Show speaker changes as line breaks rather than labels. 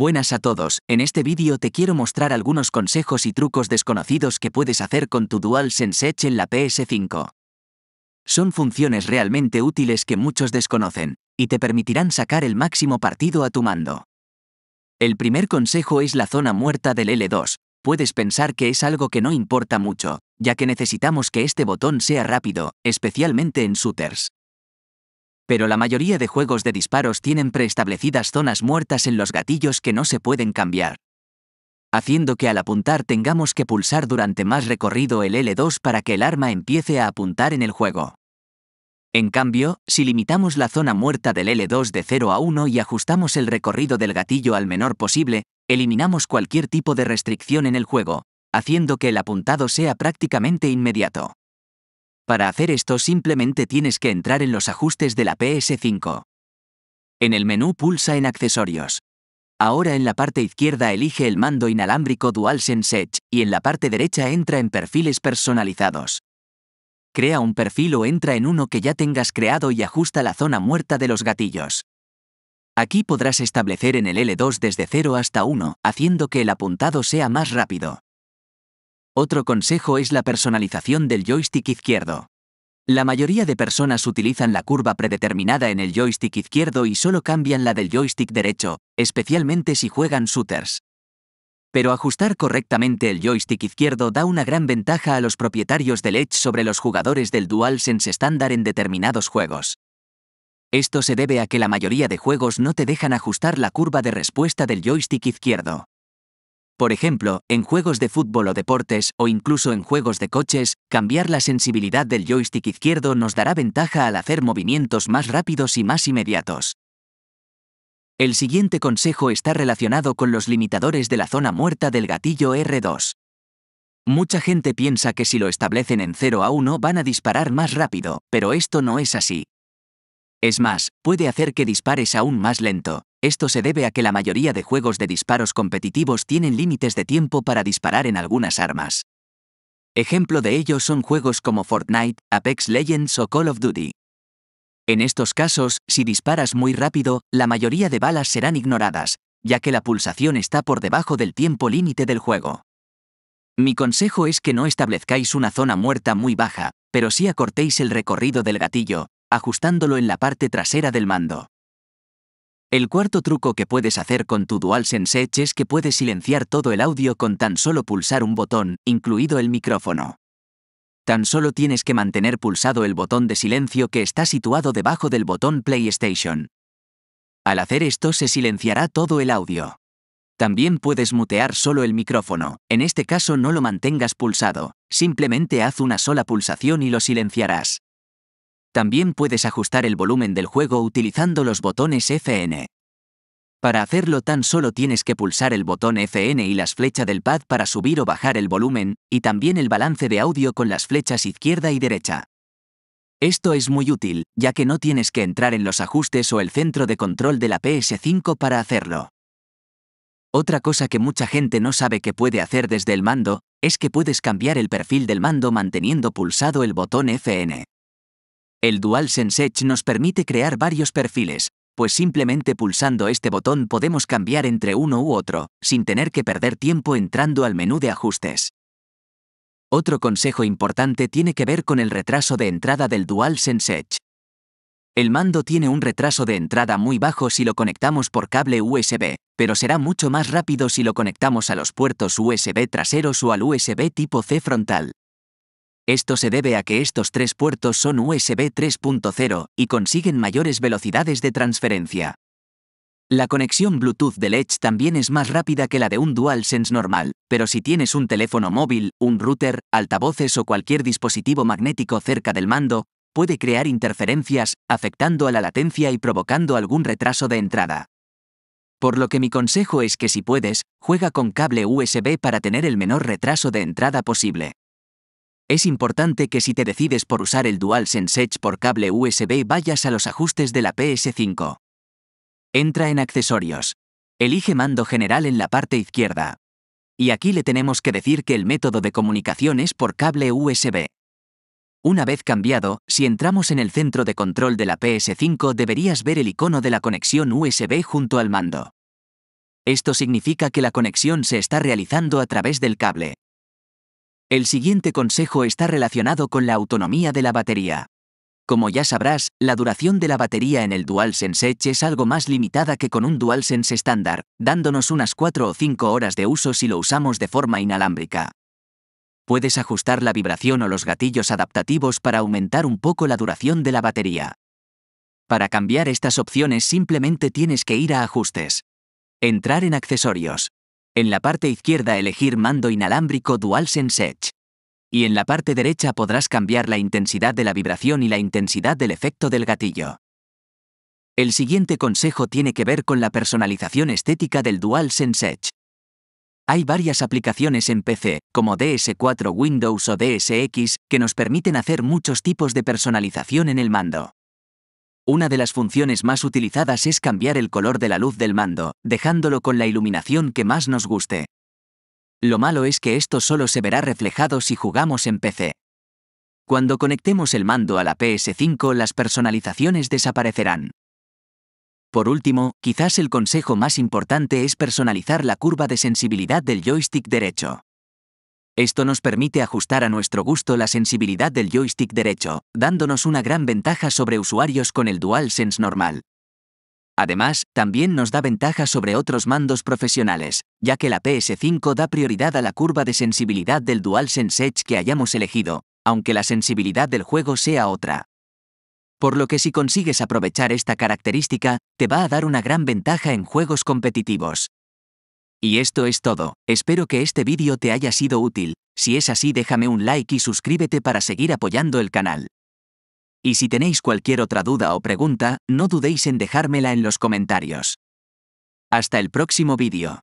Buenas a todos, en este vídeo te quiero mostrar algunos consejos y trucos desconocidos que puedes hacer con tu DualSense Edge en la PS5. Son funciones realmente útiles que muchos desconocen, y te permitirán sacar el máximo partido a tu mando. El primer consejo es la zona muerta del L2. Puedes pensar que es algo que no importa mucho, ya que necesitamos que este botón sea rápido, especialmente en shooters pero la mayoría de juegos de disparos tienen preestablecidas zonas muertas en los gatillos que no se pueden cambiar. Haciendo que al apuntar tengamos que pulsar durante más recorrido el L2 para que el arma empiece a apuntar en el juego. En cambio, si limitamos la zona muerta del L2 de 0 a 1 y ajustamos el recorrido del gatillo al menor posible, eliminamos cualquier tipo de restricción en el juego, haciendo que el apuntado sea prácticamente inmediato. Para hacer esto simplemente tienes que entrar en los ajustes de la PS5. En el menú pulsa en Accesorios. Ahora en la parte izquierda elige el mando inalámbrico DualSense Edge y en la parte derecha entra en Perfiles personalizados. Crea un perfil o entra en uno que ya tengas creado y ajusta la zona muerta de los gatillos. Aquí podrás establecer en el L2 desde 0 hasta 1, haciendo que el apuntado sea más rápido. Otro consejo es la personalización del joystick izquierdo. La mayoría de personas utilizan la curva predeterminada en el joystick izquierdo y solo cambian la del joystick derecho, especialmente si juegan shooters. Pero ajustar correctamente el joystick izquierdo da una gran ventaja a los propietarios del Edge sobre los jugadores del DualSense estándar en determinados juegos. Esto se debe a que la mayoría de juegos no te dejan ajustar la curva de respuesta del joystick izquierdo. Por ejemplo, en juegos de fútbol o deportes, o incluso en juegos de coches, cambiar la sensibilidad del joystick izquierdo nos dará ventaja al hacer movimientos más rápidos y más inmediatos. El siguiente consejo está relacionado con los limitadores de la zona muerta del gatillo R2. Mucha gente piensa que si lo establecen en 0 a 1 van a disparar más rápido, pero esto no es así. Es más, puede hacer que dispares aún más lento, esto se debe a que la mayoría de juegos de disparos competitivos tienen límites de tiempo para disparar en algunas armas. Ejemplo de ello son juegos como Fortnite, Apex Legends o Call of Duty. En estos casos, si disparas muy rápido, la mayoría de balas serán ignoradas, ya que la pulsación está por debajo del tiempo límite del juego. Mi consejo es que no establezcáis una zona muerta muy baja, pero sí acortéis el recorrido del gatillo, ajustándolo en la parte trasera del mando. El cuarto truco que puedes hacer con tu DualSense es que puedes silenciar todo el audio con tan solo pulsar un botón, incluido el micrófono. Tan solo tienes que mantener pulsado el botón de silencio que está situado debajo del botón PlayStation. Al hacer esto se silenciará todo el audio. También puedes mutear solo el micrófono, en este caso no lo mantengas pulsado, simplemente haz una sola pulsación y lo silenciarás. También puedes ajustar el volumen del juego utilizando los botones FN. Para hacerlo tan solo tienes que pulsar el botón FN y las flechas del pad para subir o bajar el volumen, y también el balance de audio con las flechas izquierda y derecha. Esto es muy útil, ya que no tienes que entrar en los ajustes o el centro de control de la PS5 para hacerlo. Otra cosa que mucha gente no sabe que puede hacer desde el mando, es que puedes cambiar el perfil del mando manteniendo pulsado el botón FN. El DualSense Edge nos permite crear varios perfiles, pues simplemente pulsando este botón podemos cambiar entre uno u otro, sin tener que perder tiempo entrando al menú de ajustes. Otro consejo importante tiene que ver con el retraso de entrada del DualSense Edge. El mando tiene un retraso de entrada muy bajo si lo conectamos por cable USB, pero será mucho más rápido si lo conectamos a los puertos USB traseros o al USB tipo C frontal. Esto se debe a que estos tres puertos son USB 3.0 y consiguen mayores velocidades de transferencia. La conexión Bluetooth del Edge también es más rápida que la de un DualSense normal, pero si tienes un teléfono móvil, un router, altavoces o cualquier dispositivo magnético cerca del mando, puede crear interferencias, afectando a la latencia y provocando algún retraso de entrada. Por lo que mi consejo es que si puedes, juega con cable USB para tener el menor retraso de entrada posible. Es importante que si te decides por usar el DualSense Edge por cable USB vayas a los ajustes de la PS5. Entra en Accesorios. Elige Mando General en la parte izquierda. Y aquí le tenemos que decir que el método de comunicación es por cable USB. Una vez cambiado, si entramos en el centro de control de la PS5 deberías ver el icono de la conexión USB junto al mando. Esto significa que la conexión se está realizando a través del cable. El siguiente consejo está relacionado con la autonomía de la batería. Como ya sabrás, la duración de la batería en el DualSense Edge es algo más limitada que con un DualSense estándar, dándonos unas 4 o 5 horas de uso si lo usamos de forma inalámbrica. Puedes ajustar la vibración o los gatillos adaptativos para aumentar un poco la duración de la batería. Para cambiar estas opciones simplemente tienes que ir a Ajustes. Entrar en Accesorios. En la parte izquierda elegir Mando inalámbrico DualSense Edge y en la parte derecha podrás cambiar la intensidad de la vibración y la intensidad del efecto del gatillo. El siguiente consejo tiene que ver con la personalización estética del DualSense Edge. Hay varias aplicaciones en PC, como DS4 Windows o DSX, que nos permiten hacer muchos tipos de personalización en el mando. Una de las funciones más utilizadas es cambiar el color de la luz del mando, dejándolo con la iluminación que más nos guste. Lo malo es que esto solo se verá reflejado si jugamos en PC. Cuando conectemos el mando a la PS5 las personalizaciones desaparecerán. Por último, quizás el consejo más importante es personalizar la curva de sensibilidad del joystick derecho. Esto nos permite ajustar a nuestro gusto la sensibilidad del joystick derecho, dándonos una gran ventaja sobre usuarios con el DualSense normal. Además, también nos da ventaja sobre otros mandos profesionales, ya que la PS5 da prioridad a la curva de sensibilidad del DualSense Edge que hayamos elegido, aunque la sensibilidad del juego sea otra. Por lo que si consigues aprovechar esta característica, te va a dar una gran ventaja en juegos competitivos. Y esto es todo, espero que este vídeo te haya sido útil, si es así déjame un like y suscríbete para seguir apoyando el canal. Y si tenéis cualquier otra duda o pregunta, no dudéis en dejármela en los comentarios. Hasta el próximo vídeo.